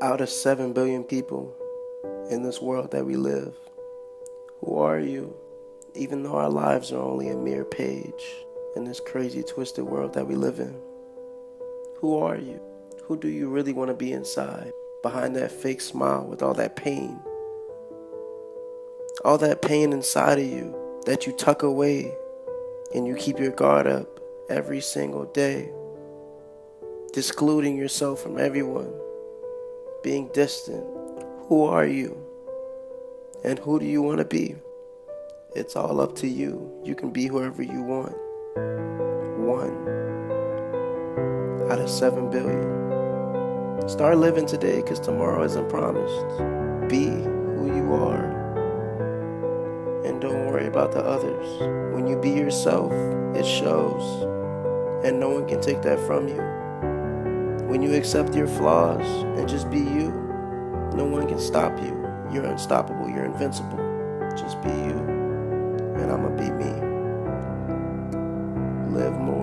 out of 7 billion people in this world that we live, who are you? Even though our lives are only a mere page in this crazy, twisted world that we live in, who are you? Who do you really want to be inside? Behind that fake smile with all that pain. All that pain inside of you that you tuck away and you keep your guard up every single day, discluding yourself from everyone, being distant. Who are you? And who do you want to be? It's all up to you. You can be whoever you want. One out of seven billion. Start living today because tomorrow isn't promised. Be who you are. And don't worry about the others. When you be yourself, it shows. And no one can take that from you. When you accept your flaws and just be you, no one can stop you. You're unstoppable. You're invincible. Just be you. And I'm to be me. Live more.